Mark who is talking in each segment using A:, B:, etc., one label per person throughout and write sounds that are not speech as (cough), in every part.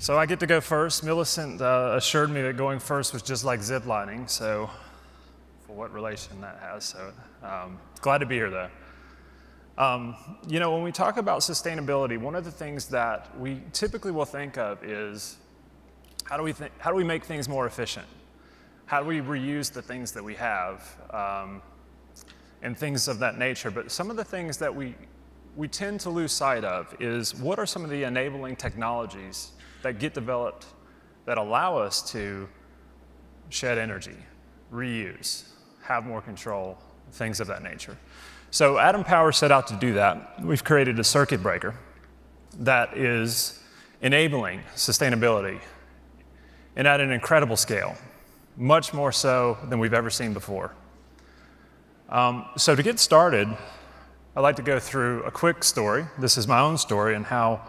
A: So I get to go first. Millicent uh, assured me that going first was just like ziplining, so for what relation that has. So um, glad to be here, though. Um, you know, when we talk about sustainability, one of the things that we typically will think of is how do we, how do we make things more efficient? How do we reuse the things that we have um, and things of that nature? But some of the things that we, we tend to lose sight of is what are some of the enabling technologies that get developed that allow us to shed energy, reuse, have more control, things of that nature. So Atom Power set out to do that. We've created a circuit breaker that is enabling sustainability and at an incredible scale, much more so than we've ever seen before. Um, so to get started, I'd like to go through a quick story. This is my own story and how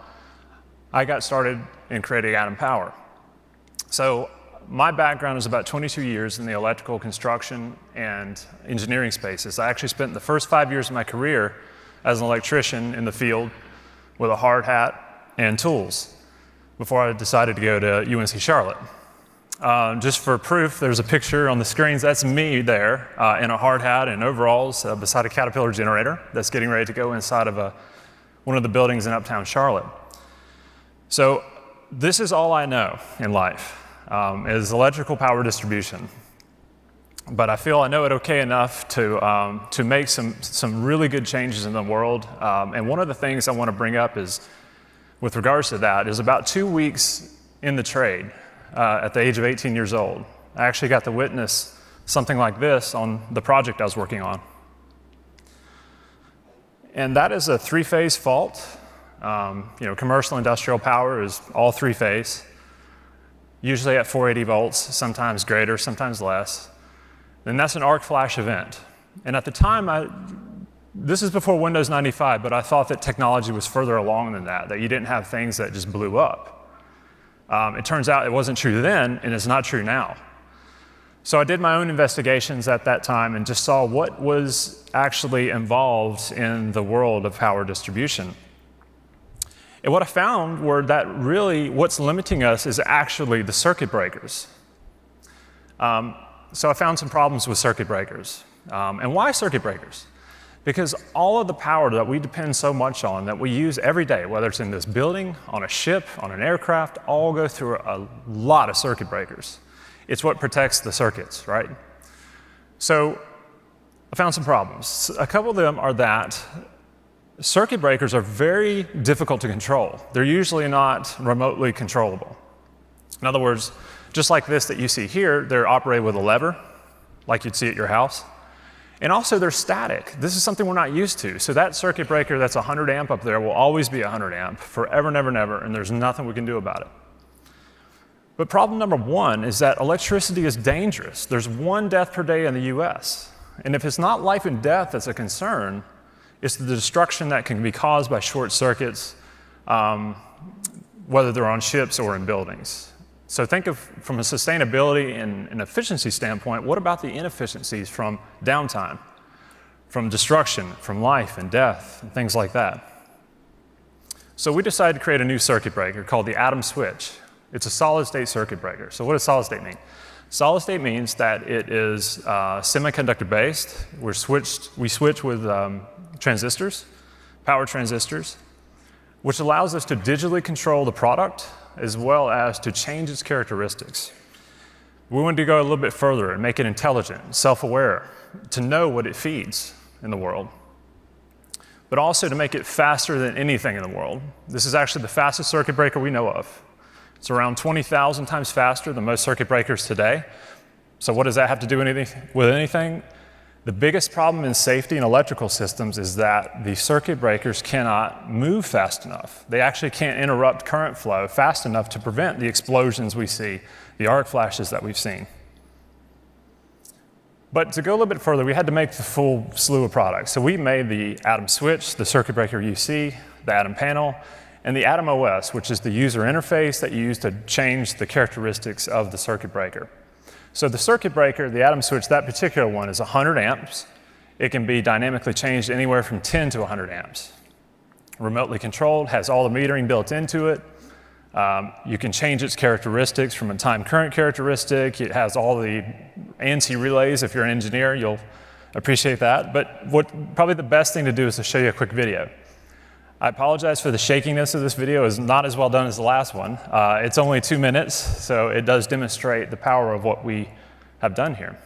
A: I got started in creating Atom Power. So my background is about 22 years in the electrical construction and engineering spaces. I actually spent the first five years of my career as an electrician in the field with a hard hat and tools before I decided to go to UNC Charlotte. Uh, just for proof, there's a picture on the screens. That's me there uh, in a hard hat and overalls uh, beside a Caterpillar generator that's getting ready to go inside of a, one of the buildings in uptown Charlotte. So this is all I know in life um, is electrical power distribution. But I feel I know it okay enough to, um, to make some, some really good changes in the world. Um, and one of the things I want to bring up is, with regards to that, is about two weeks in the trade uh, at the age of 18 years old. I actually got to witness something like this on the project I was working on. And that is a three phase fault um, you know, commercial industrial power is all three phase, usually at 480 volts, sometimes greater, sometimes less. And that's an arc flash event. And at the time, I, this is before Windows 95, but I thought that technology was further along than that, that you didn't have things that just blew up. Um, it turns out it wasn't true then, and it's not true now. So I did my own investigations at that time and just saw what was actually involved in the world of power distribution. And what I found were that really what's limiting us is actually the circuit breakers. Um, so I found some problems with circuit breakers. Um, and why circuit breakers? Because all of the power that we depend so much on, that we use every day, whether it's in this building, on a ship, on an aircraft, all go through a lot of circuit breakers. It's what protects the circuits, right? So I found some problems. A couple of them are that circuit breakers are very difficult to control. They're usually not remotely controllable. In other words, just like this that you see here, they're operated with a lever, like you'd see at your house. And also, they're static. This is something we're not used to. So, that circuit breaker that's 100 amp up there will always be 100 amp forever, never, never, and there's nothing we can do about it. But problem number one is that electricity is dangerous. There's one death per day in the US. And if it's not life and death that's a concern, it's the destruction that can be caused by short circuits, um, whether they're on ships or in buildings. So think of from a sustainability and an efficiency standpoint, what about the inefficiencies from downtime, from destruction, from life and death, and things like that? So we decided to create a new circuit breaker called the Atom Switch. It's a solid state circuit breaker. So what does solid state mean? Solid state means that it is uh, semiconductor based. We're switched, we switch with um, transistors, power transistors, which allows us to digitally control the product as well as to change its characteristics. We wanted to go a little bit further and make it intelligent, self aware, to know what it feeds in the world, but also to make it faster than anything in the world. This is actually the fastest circuit breaker we know of. It's around 20,000 times faster than most circuit breakers today. So, what does that have to do with anything? The biggest problem in safety in electrical systems is that the circuit breakers cannot move fast enough. They actually can't interrupt current flow fast enough to prevent the explosions we see, the arc flashes that we've seen. But to go a little bit further, we had to make the full slew of products. So we made the Atom switch, the circuit breaker UC, the Atom panel, and the Atom OS, which is the user interface that you use to change the characteristics of the circuit breaker. So the circuit breaker, the Atom switch, that particular one is 100 amps. It can be dynamically changed anywhere from 10 to 100 amps. Remotely controlled, has all the metering built into it. Um, you can change its characteristics from a time current characteristic. It has all the ANSI relays. If you're an engineer, you'll appreciate that. But what probably the best thing to do is to show you a quick video. I apologize for the shakiness of this video. It's not as well done as the last one. Uh, it's only two minutes, so it does demonstrate the power of what we have done here.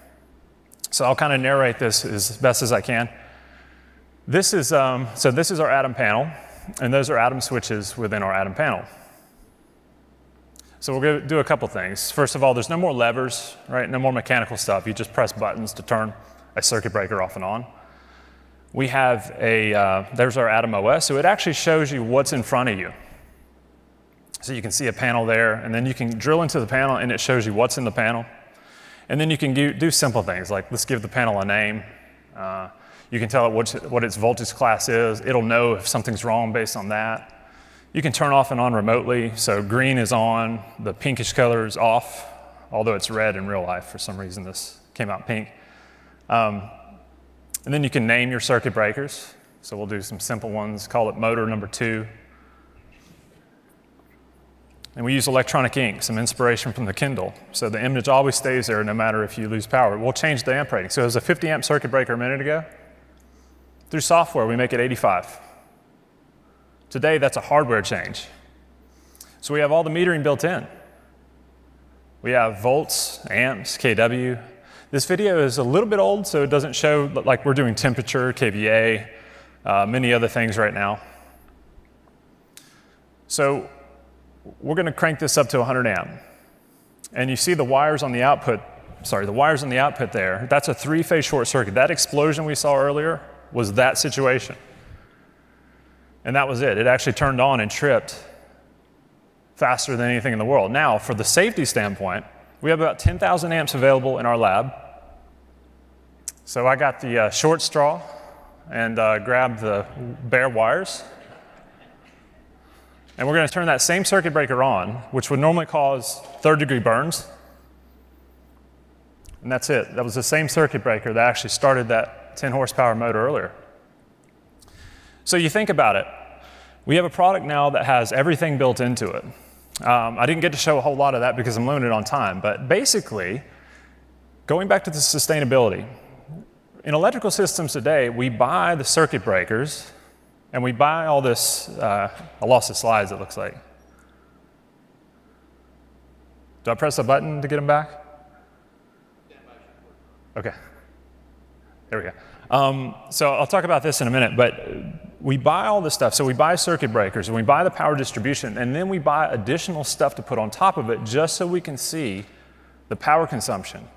A: So I'll kind of narrate this as best as I can. This is, um, so this is our atom panel, and those are atom switches within our atom panel. So we're going to do a couple things. First of all, there's no more levers, right? No more mechanical stuff. You just press buttons to turn a circuit breaker off and on we have a, uh, there's our Atom OS, so it actually shows you what's in front of you. So you can see a panel there, and then you can drill into the panel and it shows you what's in the panel. And then you can do, simple things like let's give the panel a name. Uh, you can tell it what, what its voltage class is. It'll know if something's wrong based on that. You can turn off and on remotely. So green is on, the pinkish color is off, although it's red in real life. For some reason, this came out pink. Um, and then you can name your circuit breakers. So we'll do some simple ones, call it motor number two. And we use electronic ink, some inspiration from the Kindle. So the image always stays there no matter if you lose power. We'll change the amp rating. So it was a 50 amp circuit breaker a minute ago. Through software, we make it 85. Today, that's a hardware change. So we have all the metering built in. We have volts, amps, kW, this video is a little bit old, so it doesn't show like we're doing temperature, kVA, uh, many other things right now. So we're going to crank this up to 100 amp. And you see the wires on the output, sorry, the wires on the output there, that's a three-phase short circuit. That explosion we saw earlier was that situation. And that was it. It actually turned on and tripped faster than anything in the world. Now, for the safety standpoint, we have about 10,000 amps available in our lab. So I got the uh, short straw and uh, grabbed the bare wires. And we're going to turn that same circuit breaker on, which would normally cause third degree burns. And that's it. That was the same circuit breaker that actually started that 10 horsepower motor earlier. So you think about it. We have a product now that has everything built into it. Um, I didn't get to show a whole lot of that because I'm limited on time, but basically, going back to the sustainability, in electrical systems today, we buy the circuit breakers and we buy all this. Uh, I lost the slides, it looks like. Do I press a button to get them back? Okay. There we go. Um, so I'll talk about this in a minute, but we buy all this stuff. So we buy circuit breakers and we buy the power distribution, and then we buy additional stuff to put on top of it just so we can see the power consumption,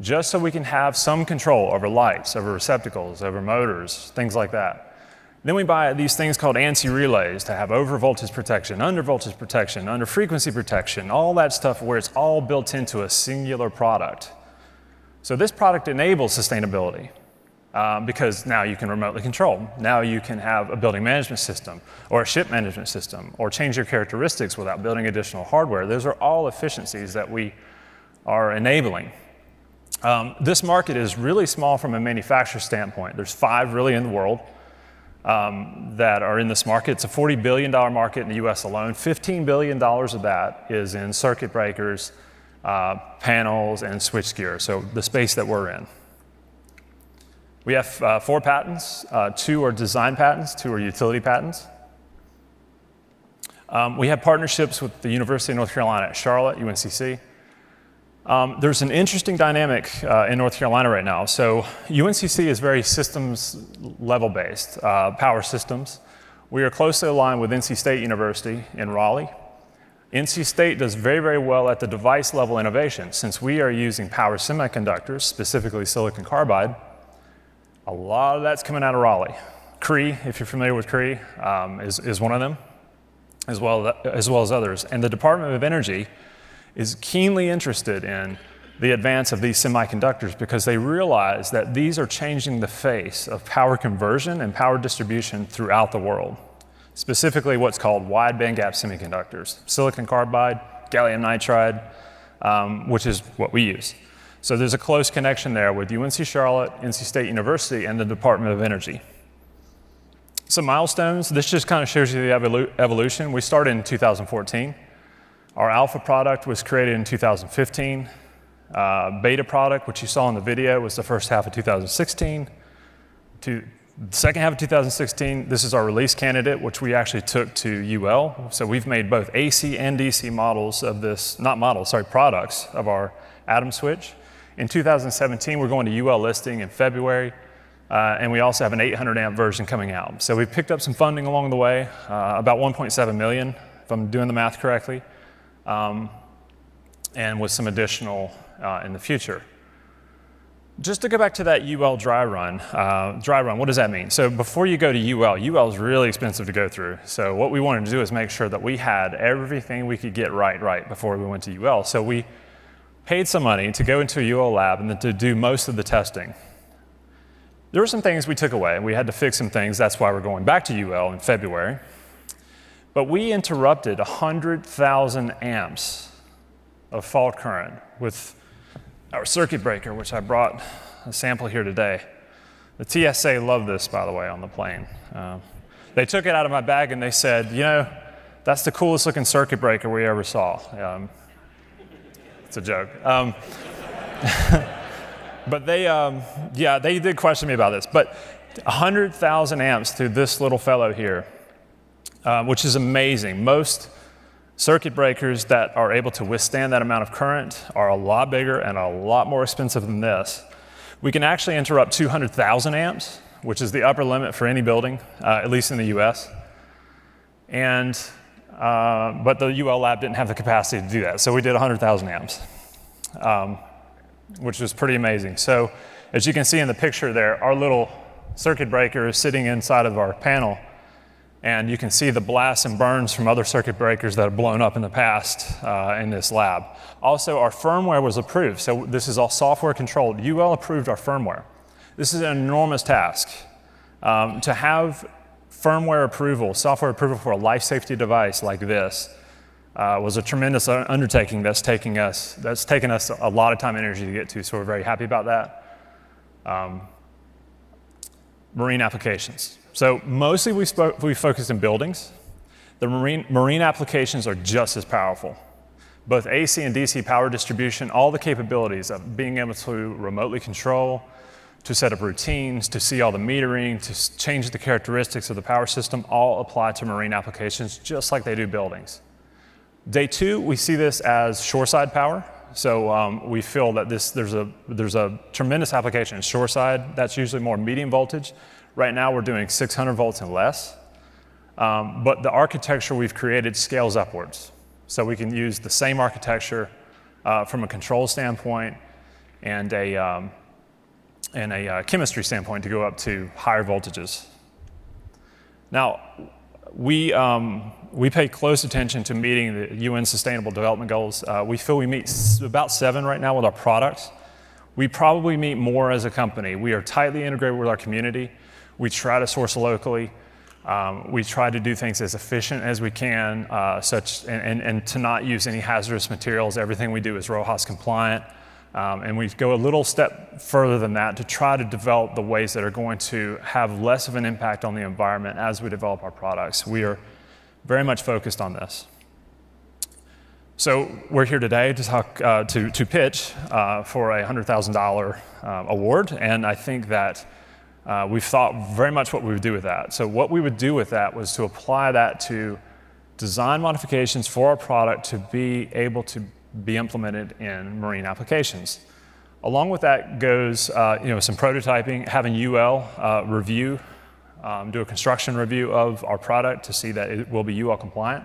A: just so we can have some control over lights, over receptacles, over motors, things like that. Then we buy these things called ANSI relays to have over voltage protection, under voltage protection, under frequency protection, all that stuff where it's all built into a singular product. So this product enables sustainability um, because now you can remotely control. Now you can have a building management system or a ship management system or change your characteristics without building additional hardware. Those are all efficiencies that we are enabling. Um, this market is really small from a manufacturer standpoint. There's five really in the world um, that are in this market. It's a $40 billion market in the US alone. $15 billion of that is in circuit breakers, uh, panels, and switchgear, so the space that we're in. We have uh, four patents. Uh, two are design patents, two are utility patents. Um, we have partnerships with the University of North Carolina at Charlotte, UNCC. Um, there's an interesting dynamic uh, in North Carolina right now. So UNCC is very systems level based, uh, power systems. We are closely aligned with NC State University in Raleigh. NC State does very, very well at the device level innovation. Since we are using power semiconductors, specifically silicon carbide, a lot of that's coming out of Raleigh. Cree, if you're familiar with Cree, um, is, is one of them, as well, as well as others. And the Department of Energy is keenly interested in the advance of these semiconductors because they realize that these are changing the face of power conversion and power distribution throughout the world. Specifically, what's called wide bandgap semiconductors, silicon carbide, gallium nitride, um, which is what we use. So there's a close connection there with UNC Charlotte, NC State University, and the Department of Energy. Some milestones. This just kind of shows you the evolu evolution. We started in 2014. Our alpha product was created in 2015. Uh, beta product, which you saw in the video, was the first half of 2016. To the second half of 2016, this is our release candidate, which we actually took to UL. So we've made both AC and DC models of this, not models, sorry, products of our Atom switch. In 2017, we're going to UL listing in February. Uh, and we also have an 800 amp version coming out. So we picked up some funding along the way, uh, about 1.7 million, if I'm doing the math correctly, um, and with some additional uh, in the future. Just to go back to that UL dry run, uh, dry run, what does that mean? So before you go to UL, UL is really expensive to go through. So what we wanted to do is make sure that we had everything we could get right, right before we went to UL. So we paid some money to go into a UL lab and to do most of the testing. There were some things we took away, and we had to fix some things. That's why we're going back to UL in February. But we interrupted 100,000 amps of fault current with our circuit breaker, which I brought a sample here today. The TSA loved this, by the way, on the plane. Um, they took it out of my bag and they said, you know, that's the coolest looking circuit breaker we ever saw. Um, it's a joke. Um, (laughs) But they, um, yeah, they did question me about this. But 100,000 amps through this little fellow here, um, which is amazing. Most circuit breakers that are able to withstand that amount of current are a lot bigger and a lot more expensive than this. We can actually interrupt 200,000 amps, which is the upper limit for any building, uh, at least in the US. And, uh, but the UL lab didn't have the capacity to do that, so we did 100,000 amps. Um, which was pretty amazing. So as you can see in the picture there, our little circuit breaker is sitting inside of our panel. And you can see the blasts and burns from other circuit breakers that have blown up in the past uh, in this lab. Also, our firmware was approved. So this is all software controlled. UL approved our firmware. This is an enormous task. Um, to have firmware approval, software approval for a life safety device like this uh, was a tremendous undertaking that's taking us that's taken us a lot of time and energy to get to. So we're very happy about that. Um, marine applications. So mostly we, spoke, we focused in buildings. The marine, marine applications are just as powerful. Both AC and DC power distribution, all the capabilities of being able to remotely control, to set up routines, to see all the metering, to change the characteristics of the power system, all apply to marine applications just like they do buildings. Day two, we see this as shoreside power. So um, we feel that this, there's, a, there's a tremendous application in shoreside. That's usually more medium voltage. Right now we're doing 600 volts and less. Um, but the architecture we've created scales upwards. So we can use the same architecture uh, from a control standpoint and a, um, and a uh, chemistry standpoint to go up to higher voltages. Now, we, um, we pay close attention to meeting the UN Sustainable Development Goals. Uh, we feel we meet about seven right now with our products. We probably meet more as a company. We are tightly integrated with our community. We try to source locally. Um, we try to do things as efficient as we can, uh, such and, and, and, to not use any hazardous materials. Everything we do is RoHS compliant. Um, and we go a little step further than that to try to develop the ways that are going to have less of an impact on the environment as we develop our products. We are very much focused on this. So we're here today to talk uh, to, to pitch uh, for a $100,000 uh, award, and I think that uh, we've thought very much what we would do with that. So what we would do with that was to apply that to design modifications for our product to be able to be implemented in marine applications. Along with that goes uh, you know, some prototyping, having UL uh, review, um, do a construction review of our product to see that it will be UL compliant,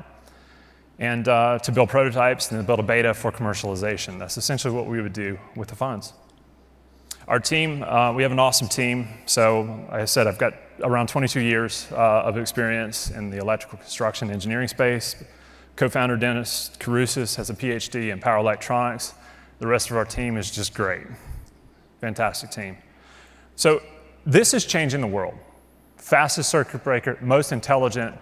A: and uh, to build prototypes and then build a beta for commercialization. That's essentially what we would do with the funds. Our team, uh, we have an awesome team. So, like I said, I've got around 22 years uh, of experience in the electrical construction engineering space, Co-founder Denis Kouroussis has a PhD in power electronics. The rest of our team is just great. Fantastic team. So this is changing the world. Fastest circuit breaker, most intelligent.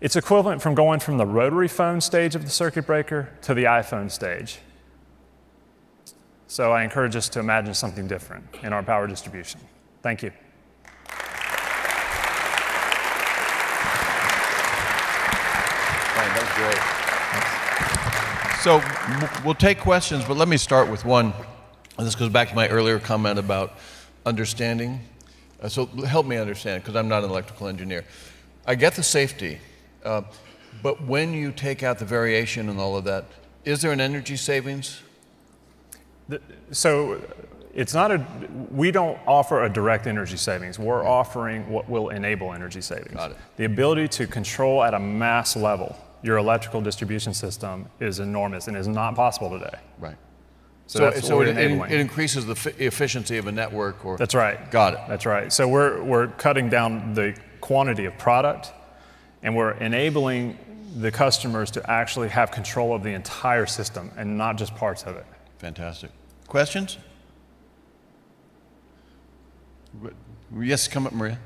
A: It's equivalent from going from the rotary phone stage of the circuit breaker to the iPhone stage. So I encourage us to imagine something different in our power distribution. Thank you.
B: Great. So we'll take questions, but let me start with one. And this goes back to my earlier comment about understanding. Uh, so help me understand, because I'm not an electrical engineer. I get the safety, uh, but when you take out the variation and all of that, is there an energy savings?
A: The, so it's not a, we don't offer a direct energy savings. We're offering what will enable energy savings.
B: Got it.
A: The ability to control at a mass level your electrical distribution system is enormous and is not possible today.
B: Right.
A: So,
B: So,
A: that's
B: so
A: what
B: it,
A: we're
B: it,
A: enabling.
B: it increases the f- efficiency of a network or.
A: That's right.
B: Got it.
A: That's right. So we're, we're cutting down the quantity of product and we're enabling the customers to actually have control of the entire system and not just parts of it.
B: Fantastic. Questions? Yes, come up, Maria.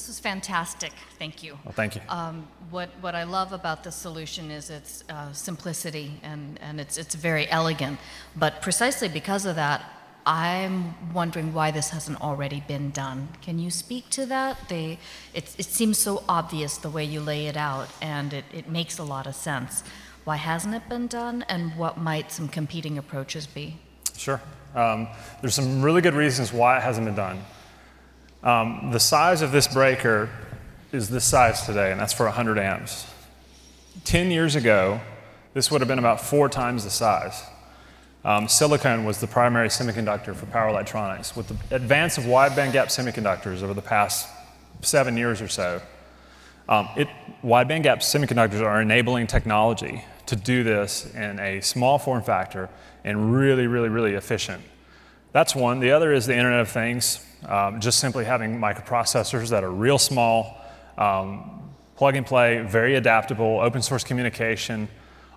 C: This was fantastic. Thank you.
A: Well, thank you.
C: Um, what, what I love about this solution is its uh, simplicity and, and it's, it's very elegant. But precisely because of that, I'm wondering why this hasn't already been done. Can you speak to that? They, it, it seems so obvious the way you lay it out, and it, it makes a lot of sense. Why hasn't it been done, and what might some competing approaches be?
A: Sure. Um, there's some really good reasons why it hasn't been done. Um, the size of this breaker is this size today, and that's for 100 amps. 10 years ago, this would have been about four times the size. Um, silicon was the primary semiconductor for power electronics. With the advance of wide bandgap semiconductors over the past seven years or so, um, it, wide bandgap semiconductors are enabling technology to do this in a small form factor and really, really, really efficient. That's one. The other is the Internet of Things, um, just simply having microprocessors that are real small, um, plug and play, very adaptable, open source communication.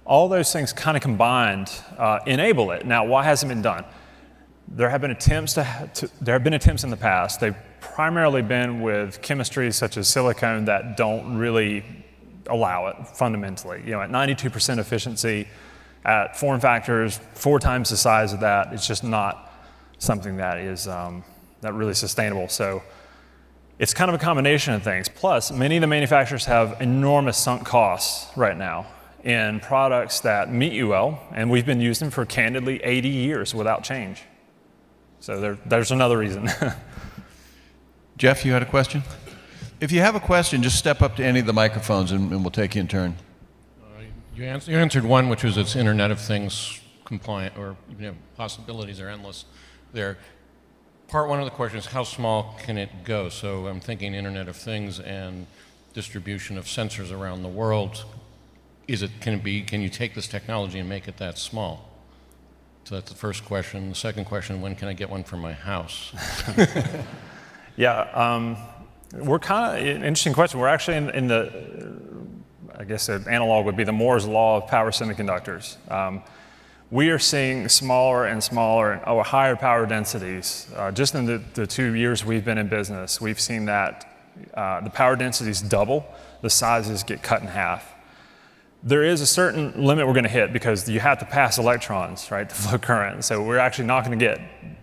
A: All those things kind of combined uh, enable it. Now, why hasn't it been done? There have been attempts to, to, there have been attempts in the past. They've primarily been with chemistries such as silicon that don't really allow it fundamentally. You know, at 92% efficiency, at form factors four times the size of that, it's just not something that is um, that really sustainable. So it's kind of a combination of things. Plus, many of the manufacturers have enormous sunk costs right now in products that meet UL, and we've been using for candidly 80 years without change. So there, there's another reason. (laughs)
B: Jeff, you had a question? If you have a question, just step up to any of the microphones and, and we'll take you in turn.
D: You, ans- you answered one, which was it's Internet of Things compliant, or you know, possibilities are endless there. Part one of the question is how small can it go? So I'm thinking Internet of Things and distribution of sensors around the world. Is it can it be? Can you take this technology and make it that small? So that's the first question. The second question: When can I get one for my house? (laughs)
A: yeah, um, we're kind of interesting question. We're actually in, in the I guess an analog would be the Moore's law of power semiconductors. Um, we are seeing smaller and smaller or higher power densities. Uh, just in the, the, two years we've been in business, we've seen that uh, the power densities double, the sizes get cut in half. There is a certain limit we're going to hit because you have to pass electrons, right, to (laughs) flow current. So we're actually not going to get,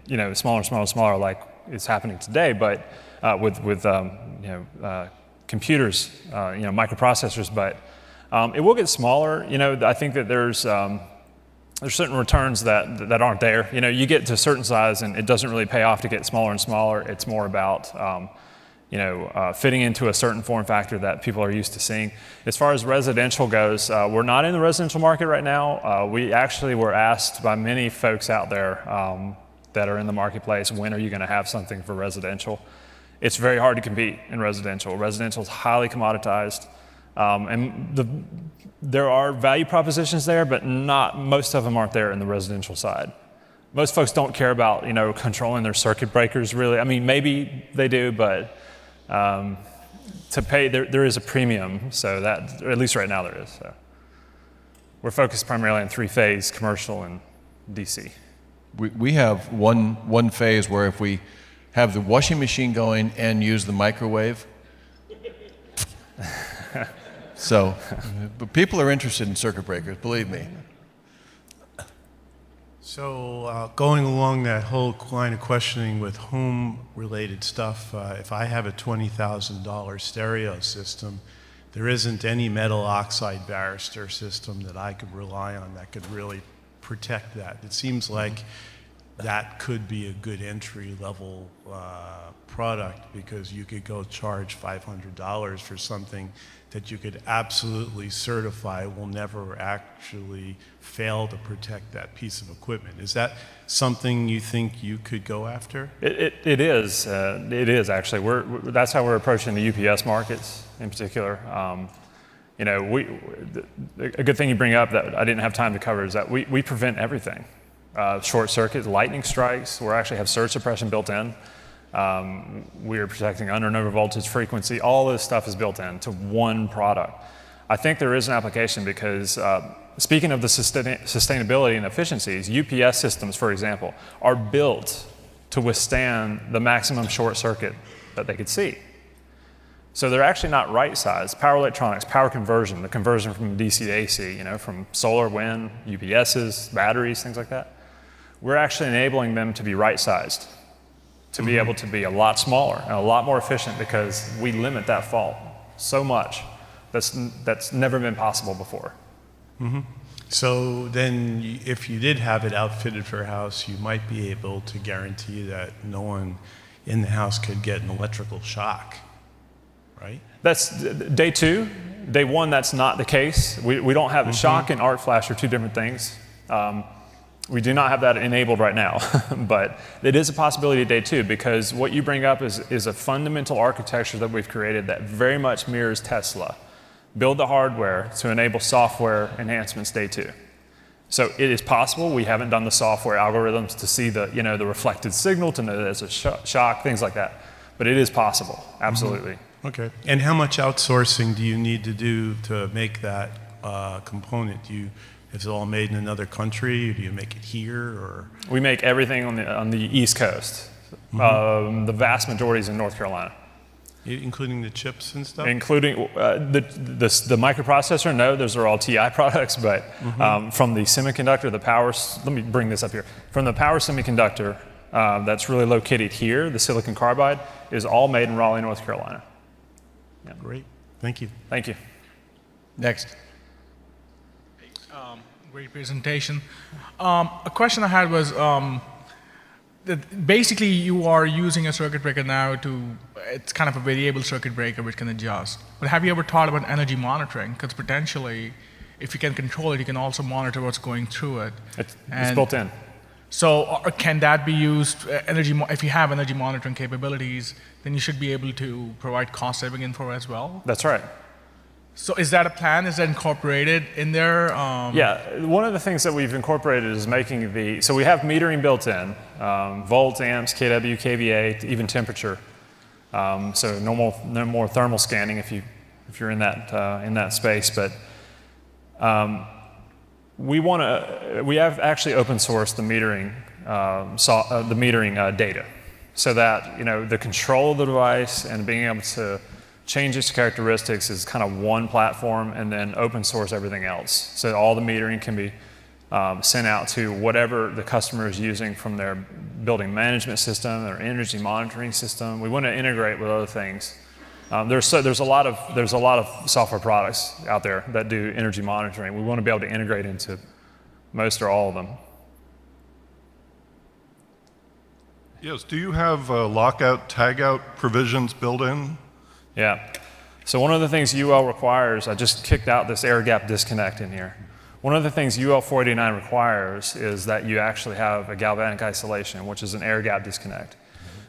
A: you know, smaller and smaller smaller like is happening today, but uh, with, with um, you know, uh, computers, uh, you know, microprocessors, but um, it will get smaller. You know, I think that there's um, there's certain returns that that aren't there. You know, you get to a certain size and it doesn't really pay off to get smaller and smaller. It's more about um, you know, uh, fitting into a certain form factor that people are used to seeing. As far as residential goes, uh, we're not in the residential market right now. Uh, we actually were asked by many folks out there um, that are in the marketplace, when are you going to have something for residential? It's very hard to compete in residential. Residential is highly commoditized. Um, and the, there are value propositions there, but not most of them aren't there in the residential side. Most folks don't care about you know controlling their circuit breakers really. I mean, maybe they do, but um, to pay there, there is a premium. So that at least right now there is. So we're focused primarily on three-phase commercial and DC.
B: We, we have one, one phase where if we have the washing machine going and use the microwave, so, but people are interested in circuit breakers, believe me.
E: So, uh, going along that whole line of questioning with home related stuff, uh, if I have a $20,000 stereo system there isn't any metal oxide varistor system that I could rely on that could really protect that. It seems like that could be a good entry level uh, product because you could go charge $500 for something that you could absolutely certify will never actually fail to protect that piece of equipment. Is that something you think you could go after?
A: It, it, it is. Uh, it is actually. We're, we're, that's how we're approaching the UPS markets in particular. Um, you know, we, a good thing you bring up that I didn't have time to cover is that we, we prevent everything. Uh, short circuits, lightning strikes, we actually have surge suppression built in. Um, we are protecting under and over voltage frequency. All this stuff is built into one product. I think there is an application because uh, speaking of the sustain sustainability and efficiencies, UPS systems, for example, are built to withstand the maximum short circuit that they could see. So they're actually not right sized. Power electronics, power conversion, the conversion from DC to AC, you know, from solar, wind, UPSs, batteries, things like that. We're actually enabling them to be right sized to be able to be a lot smaller and a lot more efficient because we limit that fault so much that's, that's never been possible before.
E: Mm-hmm. So then, if you did have it outfitted for a house, you might be able to guarantee that no one in the house could get an electrical shock, right?
A: That's day two. Day one, that's not the case. We, we don't have mm-hmm. shock and arc flash are two different things. Um, we do not have that enabled right now, (laughs) but it is a possibility day two because what you bring up is, is a fundamental architecture that we've created that very much mirrors Tesla. Build the hardware to enable software enhancements day two. So it is possible. We haven't done the software algorithms to see the, you know, the reflected signal to know that it's a sh shock, things like that. But it is possible, mm-hmm. absolutely. Mm
E: -hmm. Okay. And how much outsourcing do you need to do to make that uh, component? Do you is it all made in another country? Or do you make it here? Or
A: we make everything on the on the East Coast. Mm-hmm. Um, the vast majority is in North Carolina.
E: Including the chips and stuff?
A: Including uh, the, the, the, microprocessor, no, those are all TI (laughs) products, but mm-hmm. um, from the semiconductor, the power, let me bring this up here. From the power semiconductor uh, that's really located here, the silicon carbide, is all made in Raleigh, North Carolina.
E: Yeah. Great. Thank you.
A: Thank you.
B: Next.
F: Great presentation. Um, a question I had was um, that basically you are using a circuit breaker now to, it's kind of a variable circuit breaker which can adjust. But have you ever thought about energy monitoring? Because potentially, if you can control it, you can also monitor what's going through it.
A: It's, it's built in.
F: So uh, can that be used, uh, energy, if you have energy monitoring capabilities, then you should be able to provide cost saving info as well?
A: That's right.
F: So is that a plan? Is that incorporated in there?
A: Um, yeah, one of the things that we've incorporated is making the, so we have metering built in, um, volt, amps, kW, kVA, even temperature. Um, so no more, no more thermal scanning if, you, if you're in that, uh, in that space. But um, we want to, we have actually open sourced the metering, um, so, uh, the metering uh, data so that, you know, the control of the device and being able to change its characteristics is kind of one platform and then open source everything else. So all the metering can be um, sent out to whatever the customer is using from their building management system or energy monitoring system. We want to integrate with other things. Um, there's, so, there's, a lot of, there's a lot of software products out there that do energy monitoring. We want to be able to integrate into most or all of them.
G: Yes, do you have uh, lockout, tagout provisions built in?
A: Yeah. So one of the things UL requires, I just kicked out this air gap disconnect in here. One of the things UL 489 requires is that you actually have a galvanic isolation, which is an air gap disconnect.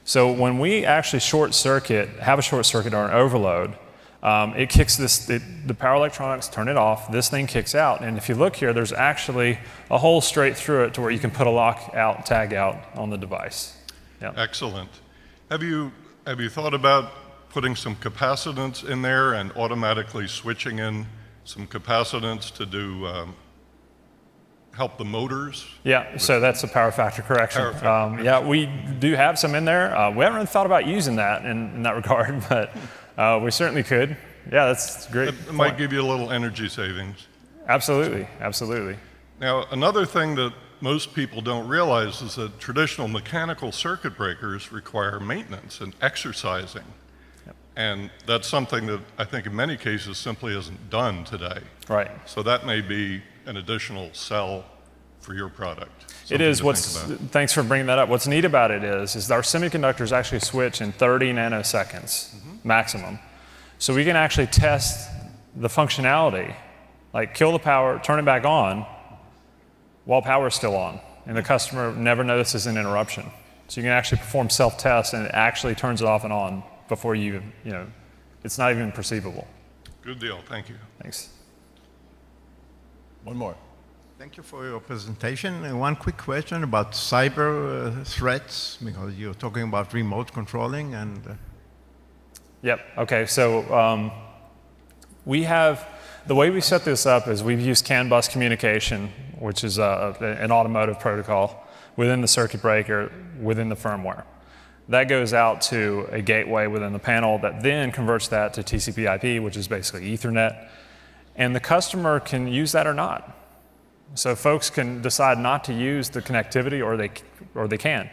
A: So when we actually short circuit, have a short circuit or an overload, um, it kicks this, it, the power electronics turn it off, this thing kicks out. And if you look here, there's actually a hole straight through it to where you can put a lock out, tag out on the device.
G: Yeah. Excellent. Have you, have you thought about putting some capacitance in there and automatically switching in some capacitance to do um, help the motors.
A: Yeah, so that's a power factor correction. Power factor. Um, yeah, we do have some in there. Uh, we haven't really thought about using that in, in that (laughs) regard, but uh, we certainly could. Yeah, that's great.
G: It point. might give you a little energy savings.
A: Absolutely, absolutely.
G: Now, another thing that most people don't realize is that traditional mechanical circuit breakers require maintenance and exercising. And that's something that I think in many cases simply isn't done today.
A: Right.
G: So that may be an additional sell for your product.
A: It is what's, thanks for bringing that up. What's neat about it is, is our semiconductors actually switch in 30 nanoseconds mm-hmm. maximum. So we can actually test the functionality, like kill the power, turn it back on while power is still on. And the customer never notices an interruption. So you can actually perform self-test and it actually turns it off and on before you, you know, it's not even perceivable.
G: Good deal, thank you.
A: Thanks.
B: One more.
H: Thank you for your presentation. And one quick question about cyber uh, threats, because you're talking about remote controlling and uh,
A: Yep. Okay. So um, we have the way we set this up is we've used CAN bus communication, which is a, an automotive protocol within the circuit breaker within the firmware. That goes out to a gateway within the panel that then converts that to TCP/IP, which is basically Ethernet, and the customer can use that or not. So folks can decide not to use the connectivity, or they or they can.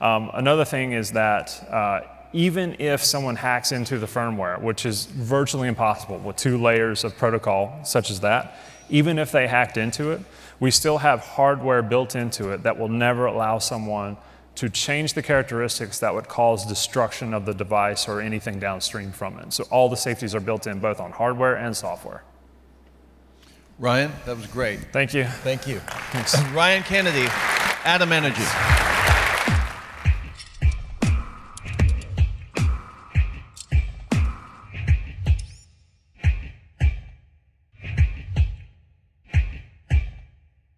A: Um, another thing is that uh, even if someone hacks into the firmware, which is virtually impossible with two layers of protocol such as that, even if they hacked into it, we still have hardware built into it that will never allow someone to change the characteristics that would cause destruction of the device or anything downstream from it. So all the safeties are built in both on hardware and software.
B: Ryan, that was great.
A: Thank you.
B: Thank you. Ryan Kennedy, Atom Energy.